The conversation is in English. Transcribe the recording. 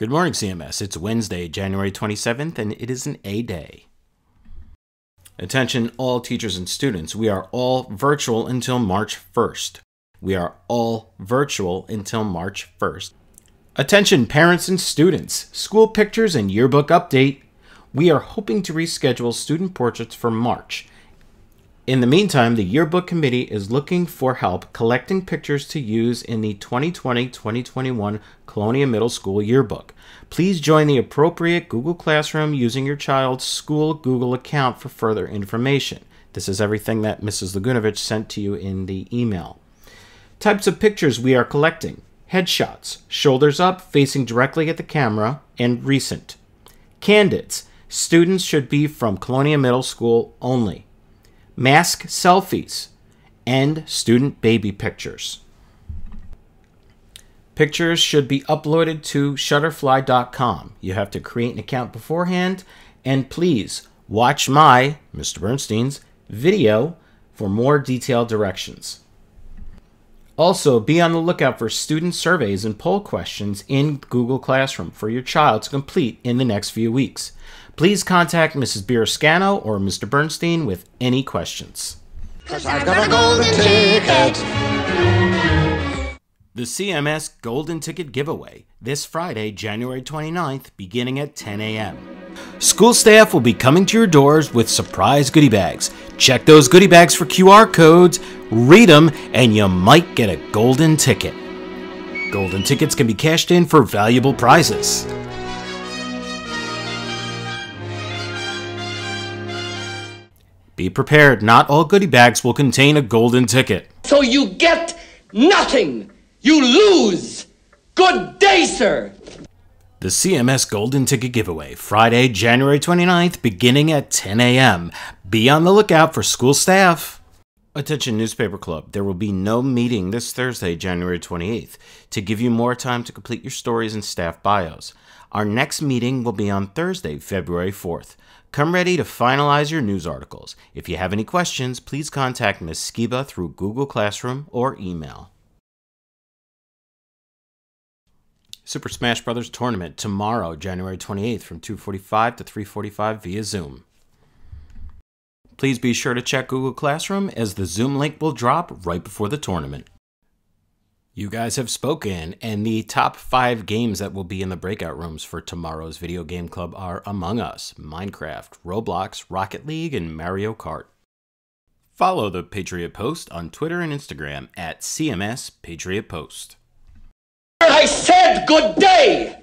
Good morning, CMS. It's Wednesday, January 27th, and it is an A day. Attention, all teachers and students. We are all virtual until March 1st. We are all virtual until March 1st. Attention, parents and students. School pictures and yearbook update. We are hoping to reschedule student portraits for March. In the meantime, the yearbook committee is looking for help collecting pictures to use in the 2020 2021 Colonia Middle School yearbook. Please join the appropriate Google Classroom using your child's school Google account for further information. This is everything that Mrs. Lagunovich sent to you in the email. Types of pictures we are collecting headshots, shoulders up, facing directly at the camera, and recent. Candids, students should be from Colonia Middle School only mask selfies, and student baby pictures. Pictures should be uploaded to shutterfly.com. You have to create an account beforehand, and please watch my, Mr. Bernstein's, video for more detailed directions. Also, be on the lookout for student surveys and poll questions in Google Classroom for your child to complete in the next few weeks. Please contact Mrs. Birascano or Mr. Bernstein with any questions. Cause I've got a golden ticket. The CMS Golden Ticket Giveaway this Friday, January 29th, beginning at 10 a.m. School staff will be coming to your doors with surprise goodie bags. Check those goodie bags for QR codes, read them, and you might get a golden ticket. Golden tickets can be cashed in for valuable prizes. Be prepared, not all goodie bags will contain a golden ticket. So you get nothing. You lose. Good day, sir. The CMS Golden Ticket Giveaway, Friday, January 29th, beginning at 10 a.m. Be on the lookout for school staff. Attention Newspaper Club, there will be no meeting this Thursday, January 28th, to give you more time to complete your stories and staff bios. Our next meeting will be on Thursday, February 4th. Come ready to finalize your news articles. If you have any questions, please contact Ms. Skiba through Google Classroom or email. Super Smash Bros. Tournament tomorrow, January 28th from 2:45 to 3:45 via Zoom. Please be sure to check Google Classroom as the Zoom link will drop right before the tournament. You guys have spoken, and the top five games that will be in the breakout rooms for tomorrow's video game club are Among Us, Minecraft, Roblox, Rocket League, and Mario Kart. Follow the Patriot Post on Twitter and Instagram at CMS Patriot Post. I said good day.